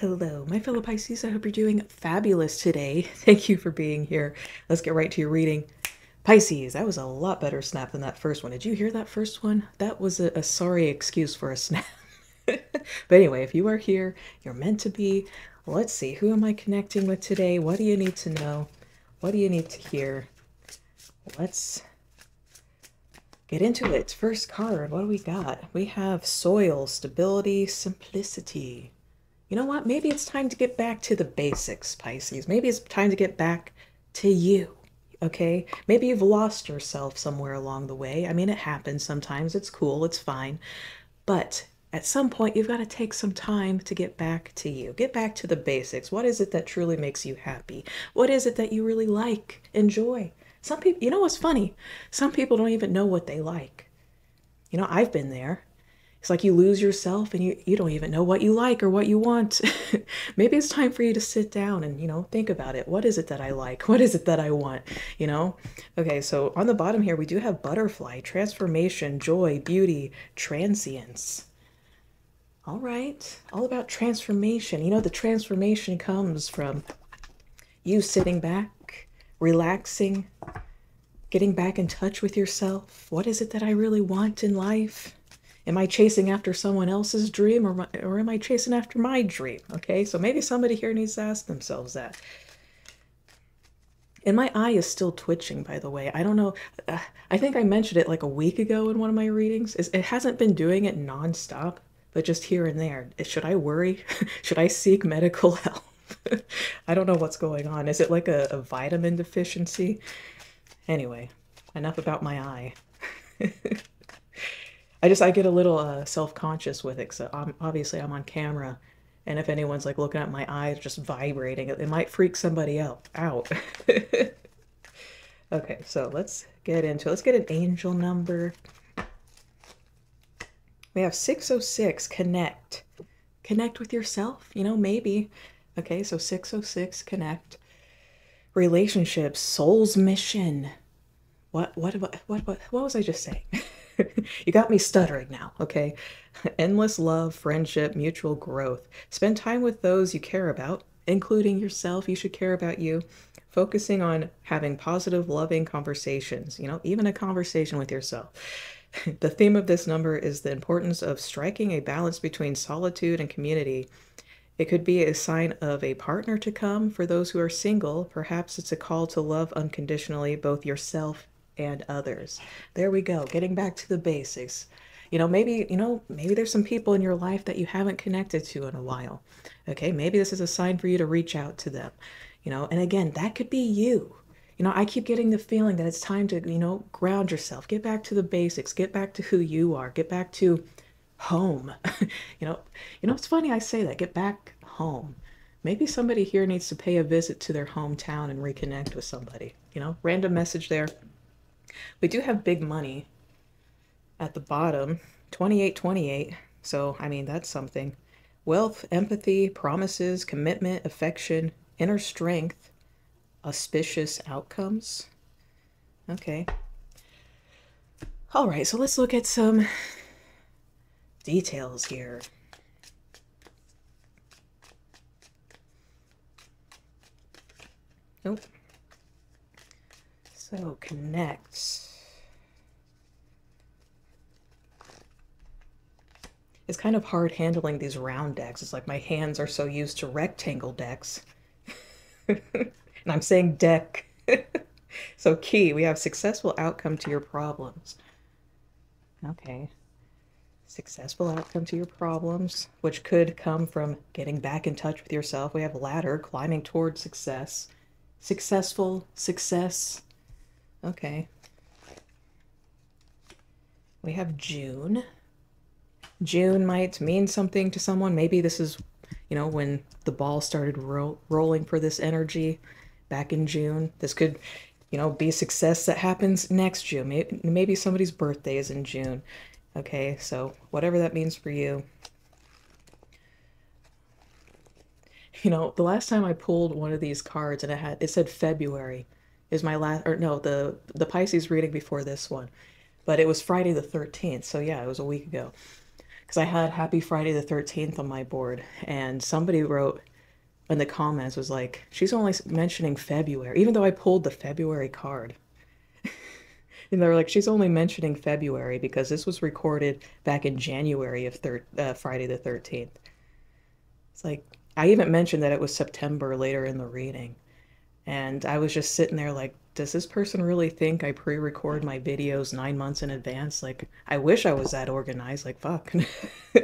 Hello, my fellow Pisces. I hope you're doing fabulous today. Thank you for being here. Let's get right to your reading. Pisces, that was a lot better snap than that first one. Did you hear that first one? That was a, a sorry excuse for a snap. but anyway, if you are here, you're meant to be. Let's see, who am I connecting with today? What do you need to know? What do you need to hear? Let's get into it. First card, what do we got? We have soil, stability, simplicity. You know what? Maybe it's time to get back to the basics, Pisces. Maybe it's time to get back to you. Okay? Maybe you've lost yourself somewhere along the way. I mean, it happens sometimes. It's cool. It's fine. But at some point, you've got to take some time to get back to you. Get back to the basics. What is it that truly makes you happy? What is it that you really like, enjoy? Some people, you know what's funny? Some people don't even know what they like. You know, I've been there. It's like you lose yourself and you, you don't even know what you like or what you want. Maybe it's time for you to sit down and, you know, think about it. What is it that I like? What is it that I want? You know? Okay, so on the bottom here, we do have butterfly, transformation, joy, beauty, transience. All right, all about transformation. You know, the transformation comes from you sitting back, relaxing, getting back in touch with yourself. What is it that I really want in life? Am I chasing after someone else's dream or, or am I chasing after my dream? Okay, so maybe somebody here needs to ask themselves that. And my eye is still twitching, by the way. I don't know. Uh, I think I mentioned it like a week ago in one of my readings. It hasn't been doing it nonstop, but just here and there. Should I worry? Should I seek medical help? I don't know what's going on. Is it like a, a vitamin deficiency? Anyway, enough about my eye. I just I get a little uh, self conscious with it. So I'm, obviously I'm on camera, and if anyone's like looking at my eyes just vibrating, it, it might freak somebody out. Out. okay, so let's get into. it. Let's get an angel number. We have 606 connect. Connect with yourself, you know, maybe. Okay, so 606 connect. Relationships, soul's mission. What what what what what, what was I just saying? you got me stuttering now, okay? Endless love, friendship, mutual growth. Spend time with those you care about, including yourself. You should care about you. Focusing on having positive, loving conversations, you know, even a conversation with yourself. the theme of this number is the importance of striking a balance between solitude and community. It could be a sign of a partner to come for those who are single. Perhaps it's a call to love unconditionally both yourself and others. There we go, getting back to the basics. You know, maybe, you know, maybe there's some people in your life that you haven't connected to in a while. Okay, maybe this is a sign for you to reach out to them. You know, and again, that could be you. You know, I keep getting the feeling that it's time to, you know, ground yourself, get back to the basics, get back to who you are, get back to home. you know, you know, it's funny I say that, get back home. Maybe somebody here needs to pay a visit to their hometown and reconnect with somebody. You know, random message there. We do have big money at the bottom, 2828. So, I mean, that's something. Wealth, empathy, promises, commitment, affection, inner strength, auspicious outcomes. Okay. All right, so let's look at some details here. Nope. So connect. It's kind of hard handling these round decks. It's like my hands are so used to rectangle decks. and I'm saying deck. so key, we have successful outcome to your problems. Okay. Successful outcome to your problems, which could come from getting back in touch with yourself. We have ladder, climbing towards success. Successful, success, Okay. We have June. June might mean something to someone. Maybe this is, you know, when the ball started ro rolling for this energy back in June. This could, you know, be success that happens next June. Maybe, maybe somebody's birthday is in June. Okay, so whatever that means for you. You know, the last time I pulled one of these cards and it had it said February is my last or no the the pisces reading before this one but it was friday the 13th so yeah it was a week ago because I had Happy Friday the 13th on my board, and somebody wrote in the comments was like, she's only mentioning February, even though I pulled the February card. and they're like, she's only mentioning February because this was recorded back in January of thir- uh, Friday the 13th. It's like, I even mentioned that it was September later in the reading. And I was just sitting there like, does this person really think I pre record my videos nine months in advance? Like, I wish I was that organized. Like, fuck.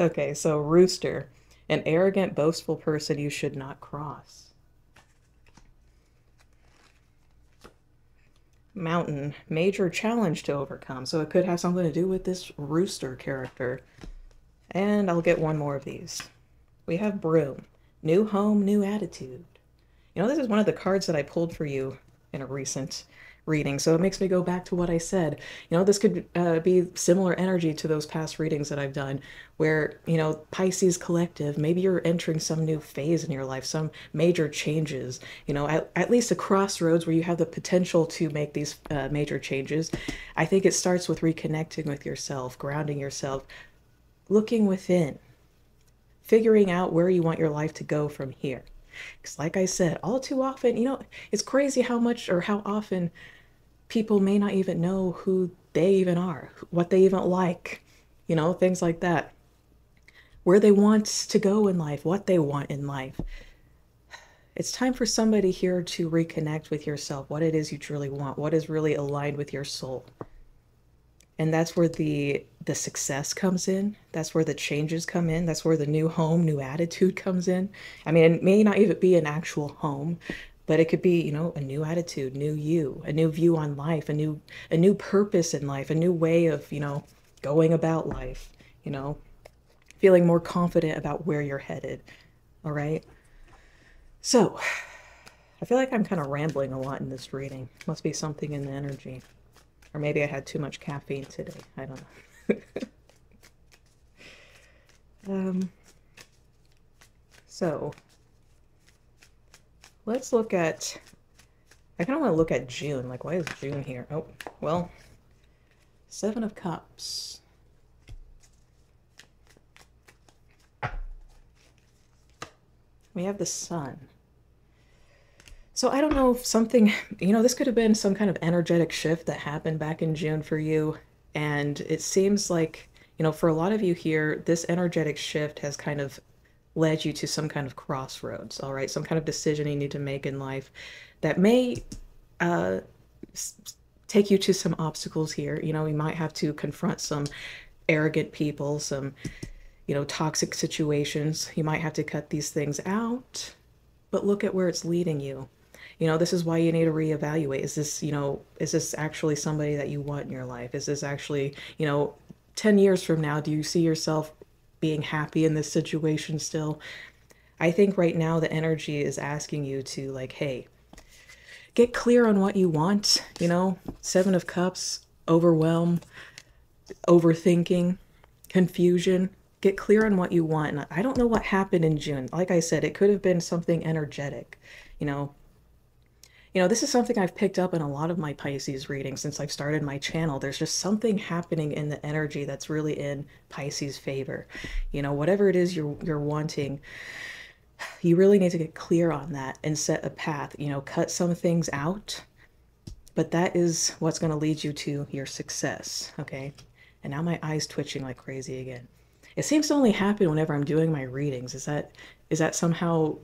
okay, so rooster, an arrogant, boastful person you should not cross. Mountain, major challenge to overcome. So it could have something to do with this rooster character. And I'll get one more of these. We have broom. New home, new attitude. You know, this is one of the cards that I pulled for you in a recent reading, so it makes me go back to what I said. You know, this could uh, be similar energy to those past readings that I've done, where, you know, Pisces collective, maybe you're entering some new phase in your life, some major changes, you know, at, at least a crossroads where you have the potential to make these uh, major changes. I think it starts with reconnecting with yourself, grounding yourself, looking within figuring out where you want your life to go from here. Because, like I said, all too often, you know, it's crazy how much or how often people may not even know who they even are, what they even like, you know, things like that. Where they want to go in life, what they want in life. It's time for somebody here to reconnect with yourself, what it is you truly want, what is really aligned with your soul and that's where the the success comes in. That's where the changes come in. That's where the new home new attitude comes in. I mean it may not even be an actual home but it could be you know a new attitude new you a new view on life a new a new purpose in life a new way of you know going about life you know feeling more confident about where you're headed. All right? So i feel like i'm kind of rambling a lot in this reading. Must be something in the energy or maybe I had too much caffeine today. I don't know. um, so let's look at, I kind of want to look at June. Like, why is June here? Oh, well, Seven of Cups. We have the Sun. So I don't know if something, you know, this could have been some kind of energetic shift that happened back in June for you. And it seems like, you know, for a lot of you here, this energetic shift has kind of led you to some kind of crossroads, all right? Some kind of decision you need to make in life that may uh, take you to some obstacles here. You know, you might have to confront some arrogant people, some, you know, toxic situations. You might have to cut these things out, but look at where it's leading you you know this is why you need to reevaluate. Is this you know is this actually somebody that you want in your life? Is this actually you know 10 years from now do you see yourself being happy in this situation still? I think right now the energy is asking you to like hey get clear on what you want you know? Seven of cups overwhelm overthinking confusion. Get clear on what you want. And i don't know what happened in june. Like i said it could have been something energetic you know you know, this is something I've picked up in a lot of my Pisces readings since I've started my channel. There's just something happening in the energy that's really in Pisces favor. You know, whatever it is you're you're wanting, you really need to get clear on that and set a path. You know, cut some things out, but that is what's going to lead you to your success, okay? And now my eyes twitching like crazy again. It seems to only happen whenever I'm doing my readings. Is that is that somehow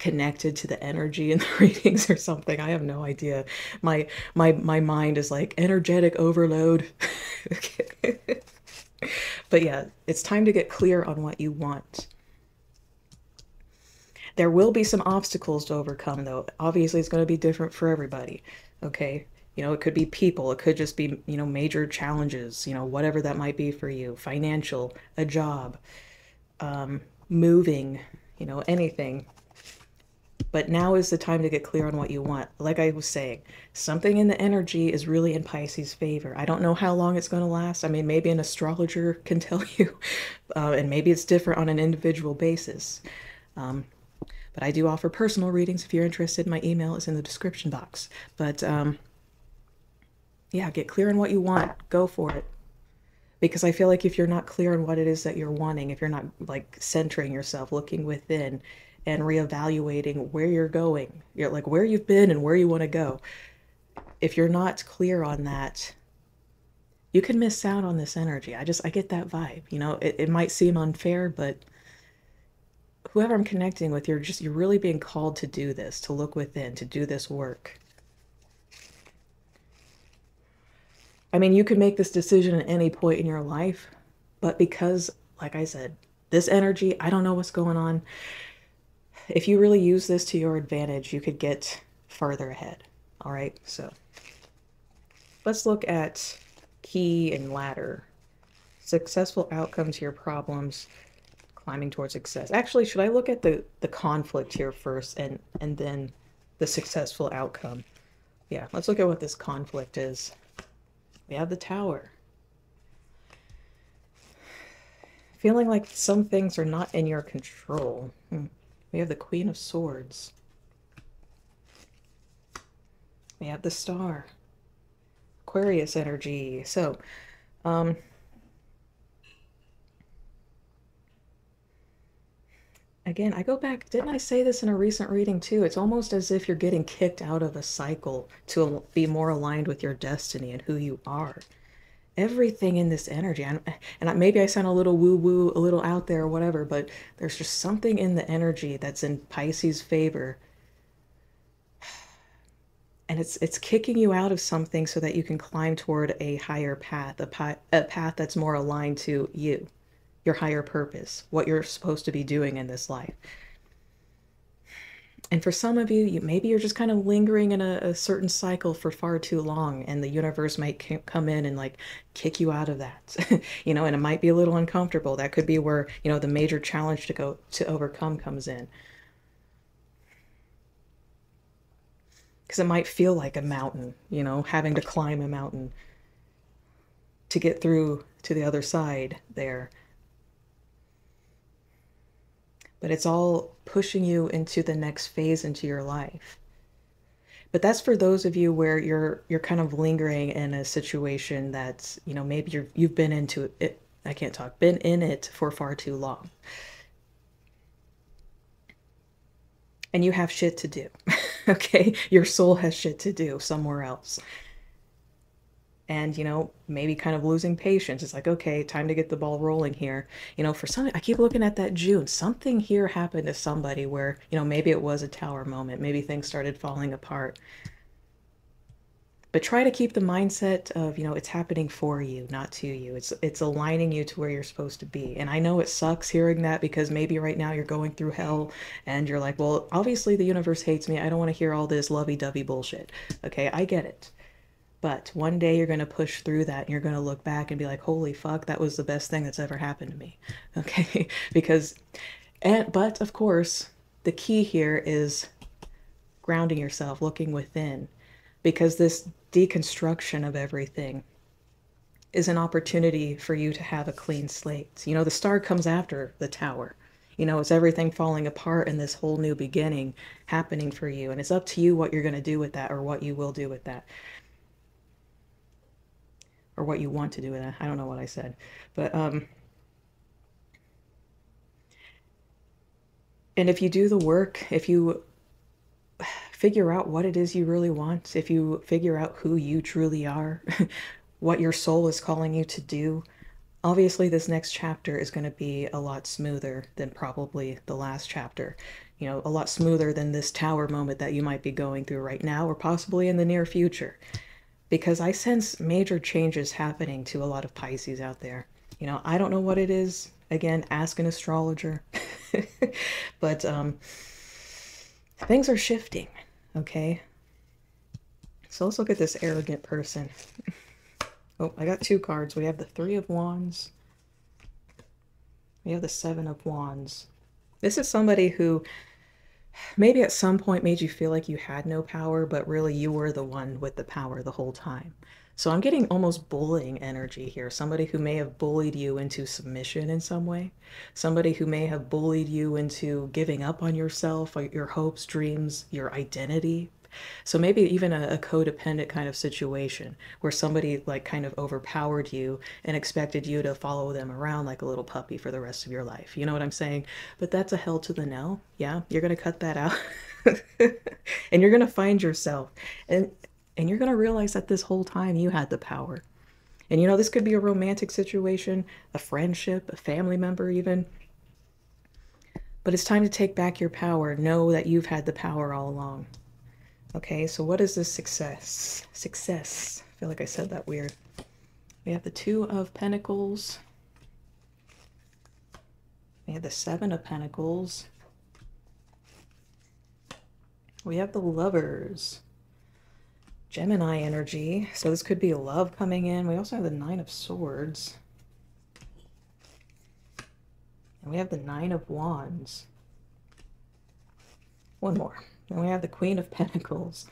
connected to the energy in the readings or something. I have no idea. My my my mind is like energetic overload. but yeah, it's time to get clear on what you want. There will be some obstacles to overcome though. Obviously it's going to be different for everybody. Okay? You know, it could be people, it could just be, you know, major challenges, you know, whatever that might be for you, financial, a job, um, moving, you know, anything but now is the time to get clear on what you want. Like I was saying, something in the energy is really in Pisces' favor. I don't know how long it's going to last. I mean, maybe an astrologer can tell you, uh, and maybe it's different on an individual basis. Um, but I do offer personal readings. If you're interested, my email is in the description box. But um, Yeah, get clear on what you want. Go for it. Because I feel like if you're not clear on what it is that you're wanting, if you're not like centering yourself, looking within and reevaluating where you're going, you're like where you've been and where you want to go. If you're not clear on that, you can miss out on this energy. I just I get that vibe. You know, it, it might seem unfair, but whoever I'm connecting with, you're just you're really being called to do this, to look within, to do this work. I mean, you could make this decision at any point in your life, but because, like I said, this energy, I don't know what's going on. If you really use this to your advantage, you could get further ahead. All right, so let's look at key and ladder. Successful outcomes to your problems, climbing towards success. Actually, should I look at the, the conflict here first and, and then the successful outcome? Yeah, let's look at what this conflict is. We have the tower. Feeling like some things are not in your control. Hmm. We have the Queen of Swords. We have the Star. Aquarius energy. So, um, again, I go back, didn't I say this in a recent reading too? It's almost as if you're getting kicked out of a cycle to be more aligned with your destiny and who you are. Everything in this energy, and, maybe I sound a little woo woo, a little out there, or whatever, but there's just something in the energy that's in Pisces' favor. And it's it's kicking you out of something so that you can climb toward a higher path, a, pi- a path that's more aligned to you your higher purpose, what you're supposed to be doing in this life. And for some of you, you maybe you're just kind of lingering in a, a certain cycle for far too long, and the universe might come in and like kick you out of that, you know, and it might be a little uncomfortable. That could be where you know the major challenge to go to overcome comes in. Because it might feel like a mountain, you know, having to climb a mountain to get through to the other side there but it's all pushing you into the next phase into your life. But that's for those of you where you're you're kind of lingering in a situation that's, you know, maybe you're you've been into it I can't talk, been in it for far too long. And you have shit to do. okay? Your soul has shit to do somewhere else and you know maybe kind of losing patience. It's like okay time to get the ball rolling here. You know for some i keep looking at that june. Something here happened to somebody where you know maybe it was a tower moment. Maybe things started falling apart. But try to keep the mindset of you know it's happening for you not to you. It's it's aligning you to where you're supposed to be. And i know it sucks hearing that because maybe right now you're going through hell and you're like well obviously the universe hates me. I don't want to hear all this lovey-dovey bullshit. Okay i get it but one day you're going to push through that and you're going to look back and be like, holy fuck, that was the best thing that's ever happened to me. Okay. because, and, but of course, the key here is grounding yourself, looking within, because this deconstruction of everything is an opportunity for you to have a clean slate. You know, the star comes after the tower. You know, it's everything falling apart and this whole new beginning happening for you. And it's up to you what you're going to do with that or what you will do with that or what you want to do it. I don't know what I said, but um, and if you do the work, if you figure out what it is you really want, if you figure out who you truly are, what your soul is calling you to do, obviously this next chapter is going to be a lot smoother than probably the last chapter. You know, a lot smoother than this tower moment that you might be going through right now or possibly in the near future because I sense major changes happening to a lot of Pisces out there. You know, I don't know what it is. Again, ask an astrologer. but um, things are shifting, okay? So let's look at this arrogant person. oh, I got two cards. We have the Three of Wands. We have the Seven of Wands. This is somebody who maybe at some point made you feel like you had no power, but really you were the one with the power the whole time. So I'm getting almost bullying energy here. Somebody who may have bullied you into submission in some way. Somebody who may have bullied you into giving up on yourself, uh, your hopes, dreams, your identity. So maybe even a, a codependent kind of situation where somebody like kind of overpowered you and expected you to follow them around like a little puppy for the rest of your life. You know what I'm saying? But that's a hell to the no. Yeah, you're going to cut that out. and you're going to find yourself and and you're going to realize that this whole time you had the power. And you know, this could be a romantic situation, a friendship, a family member even. But it's time to take back your power. Know that you've had the power all along. Okay, so what is this success? Success. I feel like I said that weird. We have the Two of Pentacles. We have the Seven of Pentacles. We have the Lovers. Gemini energy. So this could be love coming in. We also have the Nine of Swords. And we have the Nine of Wands. One more. And we have the Queen of Pentacles.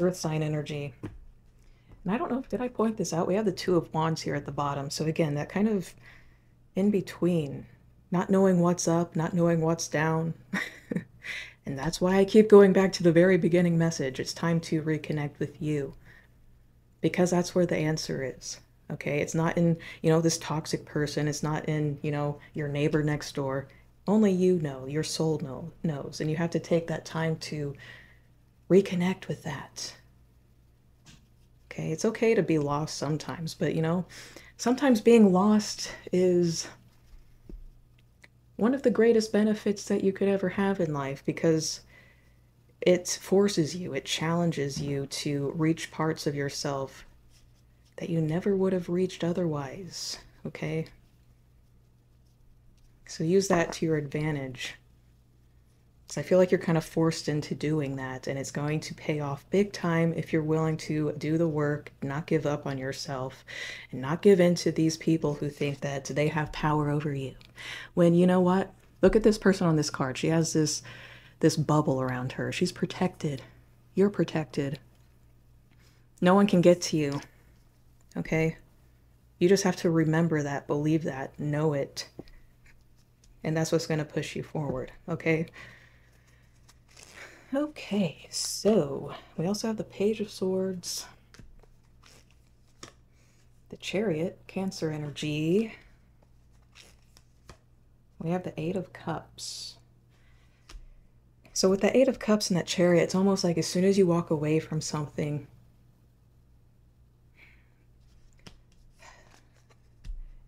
Earth sign energy. And I don't know, if did I point this out? We have the Two of Wands here at the bottom. So again, that kind of in between. Not knowing what's up, not knowing what's down. and that's why I keep going back to the very beginning message. It's time to reconnect with you. Because that's where the answer is okay it's not in you know this toxic person it's not in you know your neighbor next door only you know your soul know, knows and you have to take that time to reconnect with that okay it's okay to be lost sometimes but you know sometimes being lost is one of the greatest benefits that you could ever have in life because it forces you it challenges you to reach parts of yourself that you never would have reached otherwise, okay? So use that to your advantage. So I feel like you're kind of forced into doing that, and it's going to pay off big time if you're willing to do the work, not give up on yourself, and not give in to these people who think that they have power over you. When you know what? Look at this person on this card. She has this this bubble around her. She's protected. You're protected. No one can get to you. Okay? You just have to remember that, believe that, know it. And that's what's going to push you forward. Okay? Okay, so we also have the Page of Swords, the Chariot, Cancer energy. We have the Eight of Cups. So with the Eight of Cups and that Chariot, it's almost like as soon as you walk away from something,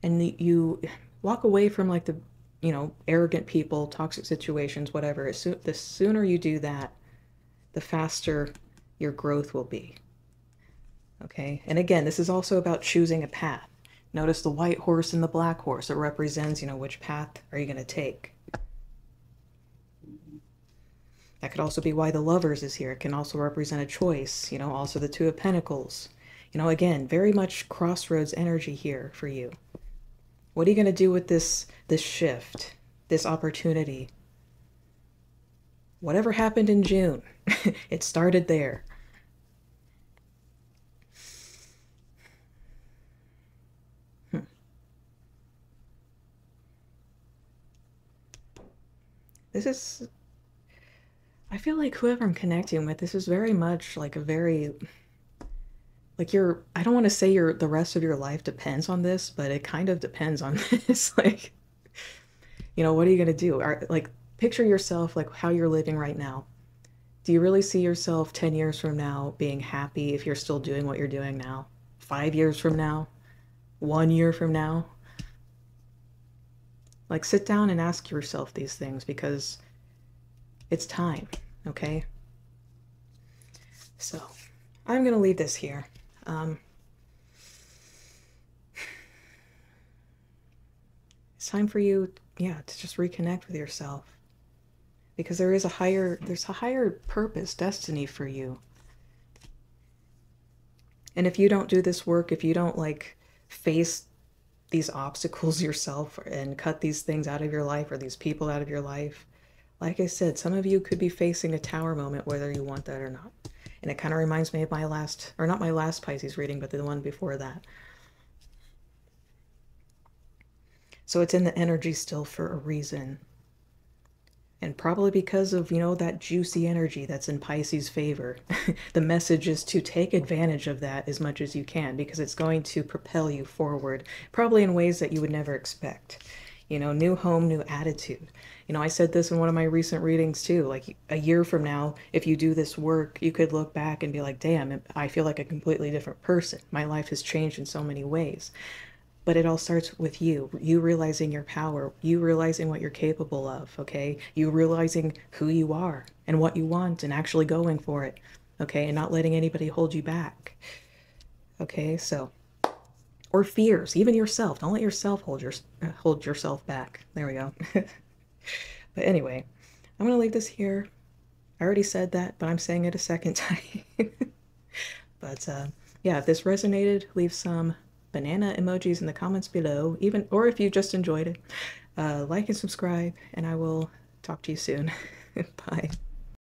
and you walk away from like the you know arrogant people toxic situations whatever. The sooner you do that the faster your growth will be. Okay? And again this is also about choosing a path. Notice the white horse and the black horse. It represents you know which path are you going to take. That could also be why the lovers is here. It can also represent a choice you know also the two of pentacles. You know again very much crossroads energy here for you. What are you going to do with this this shift, this opportunity? Whatever happened in June, it started there. Hmm. This is I feel like whoever I'm connecting with, this is very much like a very like your I don't want to say your the rest of your life depends on this, but it kind of depends on this. like, you know, what are you gonna do? Are, like, picture yourself like how you're living right now. Do you really see yourself 10 years from now being happy if you're still doing what you're doing now? Five years from now? One year from now? Like, sit down and ask yourself these things because it's time, okay? So, I'm going to leave this here. Um, it's time for you, yeah, to just reconnect with yourself. Because there is a higher, there's a higher purpose, destiny for you. And if you don't do this work, if you don't like face these obstacles yourself and cut these things out of your life or these people out of your life, like I said, some of you could be facing a tower moment, whether you want that or not. And it kind of reminds me of my last, or not my last Pisces reading, but the one before that. So it's in the energy still for a reason. and probably because of, you know, that juicy energy that's in Pisces' favor. the message is to take advantage of that as much as you can because it's going to propel you forward, probably in ways that you would never expect. You know, new home, new attitude. You know, I said this in one of my recent readings too. Like a year from now, if you do this work, you could look back and be like, damn, I feel like a completely different person. My life has changed in so many ways. But it all starts with you, you realizing your power, you realizing what you're capable of, okay? You realizing who you are and what you want and actually going for it, okay? And not letting anybody hold you back. Okay, so or fears, even yourself. Don't let yourself hold your hold yourself back. There we go. but anyway, I'm gonna leave this here. I already said that, but I'm saying it a second time. but uh, yeah, if this resonated, leave some banana emojis in the comments below, even or if you just enjoyed it. Uh, like and subscribe, and I will talk to you soon. Bye.